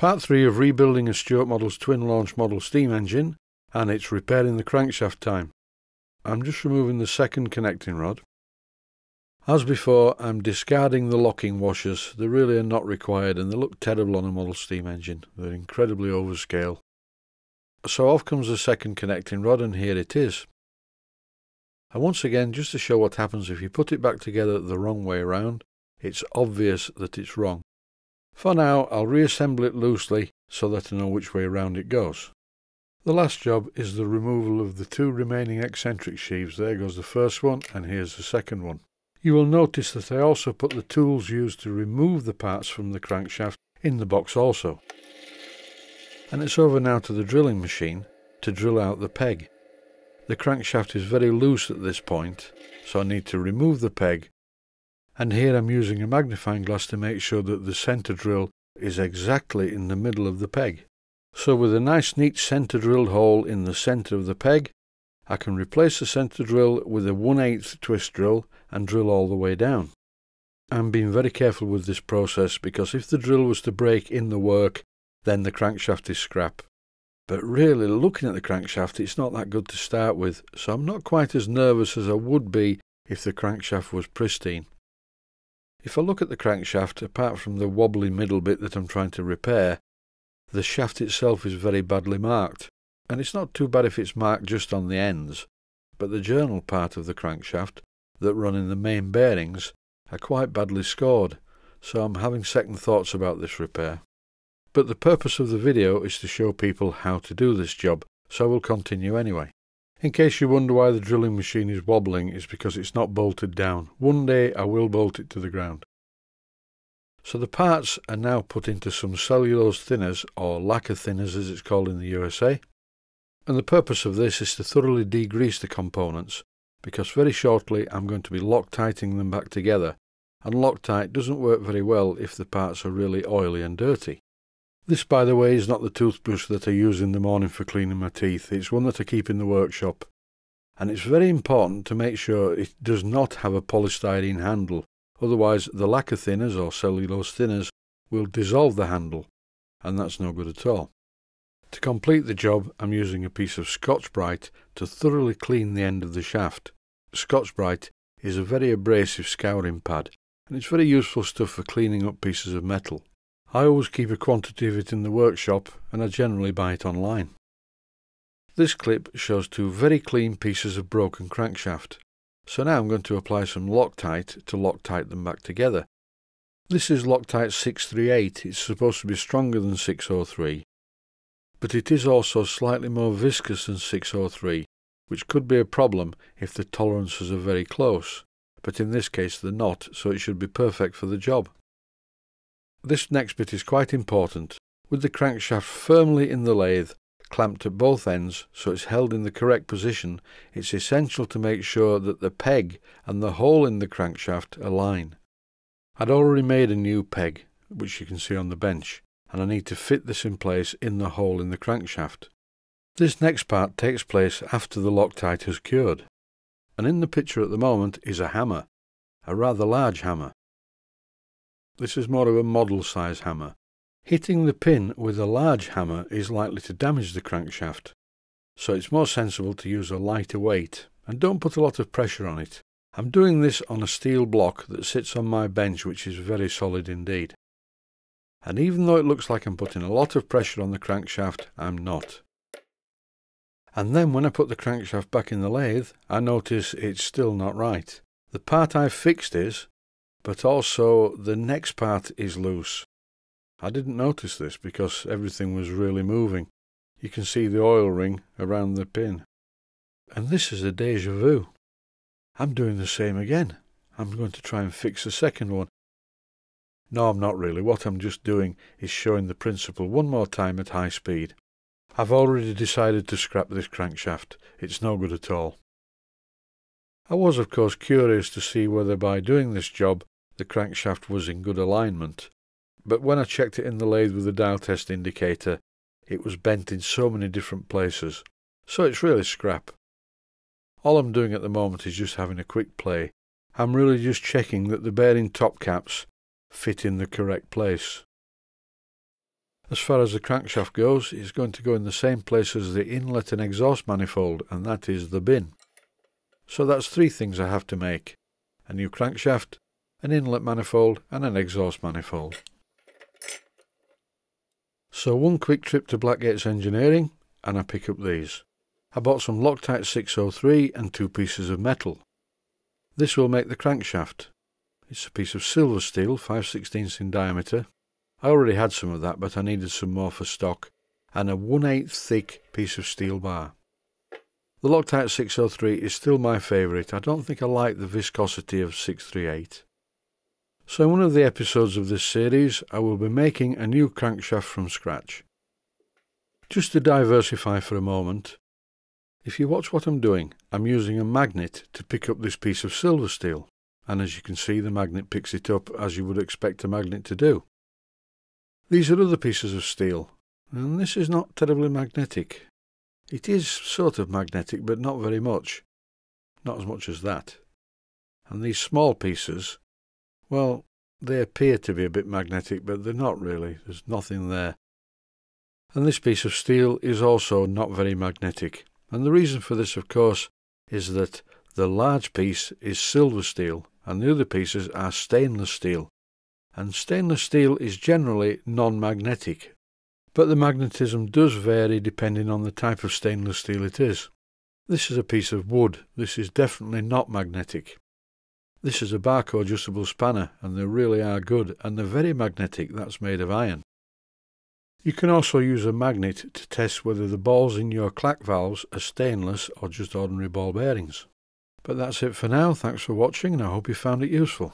Part 3 of rebuilding a Stuart Models twin launch model steam engine and it's repairing the crankshaft time. I'm just removing the second connecting rod. As before, I'm discarding the locking washers. They really are not required and they look terrible on a model steam engine. They're incredibly overscale. So off comes the second connecting rod and here it is. And once again, just to show what happens if you put it back together the wrong way around, it's obvious that it's wrong. For now, I'll reassemble it loosely so that I know which way around it goes. The last job is the removal of the two remaining eccentric sheaves. There goes the first one and here's the second one. You will notice that I also put the tools used to remove the parts from the crankshaft in the box also. And it's over now to the drilling machine to drill out the peg. The crankshaft is very loose at this point, so I need to remove the peg. And here I'm using a magnifying glass to make sure that the centre drill is exactly in the middle of the peg. So with a nice neat centre drilled hole in the centre of the peg, I can replace the centre drill with a 1 8 twist drill and drill all the way down. I'm being very careful with this process because if the drill was to break in the work, then the crankshaft is scrap. But really, looking at the crankshaft, it's not that good to start with, so I'm not quite as nervous as I would be if the crankshaft was pristine. If I look at the crankshaft, apart from the wobbly middle bit that I'm trying to repair, the shaft itself is very badly marked. And it's not too bad if it's marked just on the ends, but the journal part of the crankshaft that run in the main bearings are quite badly scored, so I'm having second thoughts about this repair. But the purpose of the video is to show people how to do this job, so we'll continue anyway. In case you wonder why the drilling machine is wobbling, it's because it's not bolted down. One day I will bolt it to the ground. So the parts are now put into some cellulose thinners, or lacquer thinners as it's called in the USA. And the purpose of this is to thoroughly degrease the components, because very shortly I'm going to be Loctiting them back together, and Loctite doesn't work very well if the parts are really oily and dirty. This, by the way, is not the toothbrush that I use in the morning for cleaning my teeth. It's one that I keep in the workshop. And it's very important to make sure it does not have a polystyrene handle. Otherwise, the lacquer thinners or cellulose thinners will dissolve the handle, and that's no good at all. To complete the job, I'm using a piece of Scotch-Brite to thoroughly clean the end of the shaft. Scotch-Brite is a very abrasive scouring pad, and it's very useful stuff for cleaning up pieces of metal. I always keep a quantity of it in the workshop and I generally buy it online. This clip shows two very clean pieces of broken crankshaft. So now I'm going to apply some Loctite to Loctite them back together. This is Loctite 638, it's supposed to be stronger than 603, but it is also slightly more viscous than 603, which could be a problem if the tolerances are very close, but in this case they're not, so it should be perfect for the job. This next bit is quite important. With the crankshaft firmly in the lathe, clamped at both ends so it's held in the correct position, it's essential to make sure that the peg and the hole in the crankshaft align. I'd already made a new peg, which you can see on the bench, and I need to fit this in place in the hole in the crankshaft. This next part takes place after the Loctite has cured, and in the picture at the moment is a hammer, a rather large hammer. This is more of a model size hammer. Hitting the pin with a large hammer is likely to damage the crankshaft, so it's more sensible to use a lighter weight, and don't put a lot of pressure on it. I'm doing this on a steel block that sits on my bench which is very solid indeed. And even though it looks like I'm putting a lot of pressure on the crankshaft, I'm not. And then when I put the crankshaft back in the lathe, I notice it's still not right. The part I've fixed is but also the next part is loose. I didn't notice this because everything was really moving. You can see the oil ring around the pin. And this is a deja vu. I'm doing the same again. I'm going to try and fix the second one. No, I'm not really. What I'm just doing is showing the principle one more time at high speed. I've already decided to scrap this crankshaft. It's no good at all. I was, of course, curious to see whether by doing this job the crankshaft was in good alignment, but when I checked it in the lathe with the dial test indicator, it was bent in so many different places, so it's really scrap. All I'm doing at the moment is just having a quick play. I'm really just checking that the bearing top caps fit in the correct place. As far as the crankshaft goes, it's going to go in the same place as the inlet and exhaust manifold, and that is the bin. So that's three things I have to make. A new crankshaft, an inlet manifold and an exhaust manifold. So one quick trip to Blackgates Engineering and I pick up these. I bought some Loctite 603 and two pieces of metal. This will make the crankshaft. It's a piece of silver steel, 5 16 in diameter. I already had some of that but I needed some more for stock and a 1 8 thick piece of steel bar. The Loctite 603 is still my favourite. I don't think I like the viscosity of 638. So in one of the episodes of this series I will be making a new crankshaft from scratch. Just to diversify for a moment, if you watch what I'm doing, I'm using a magnet to pick up this piece of silver steel, and as you can see the magnet picks it up as you would expect a magnet to do. These are other pieces of steel, and this is not terribly magnetic. It is sort of magnetic, but not very much. Not as much as that. And these small pieces, well, they appear to be a bit magnetic, but they're not really. There's nothing there. And this piece of steel is also not very magnetic. And the reason for this, of course, is that the large piece is silver steel and the other pieces are stainless steel. And stainless steel is generally non-magnetic, but the magnetism does vary depending on the type of stainless steel it is. This is a piece of wood. This is definitely not magnetic. This is a Bahco adjustable spanner and they really are good and they're very magnetic. That's made of iron. You can also use a magnet to test whether the balls in your clack valves are stainless or just ordinary ball bearings. But that's it for now. Thanks for watching and I hope you found it useful.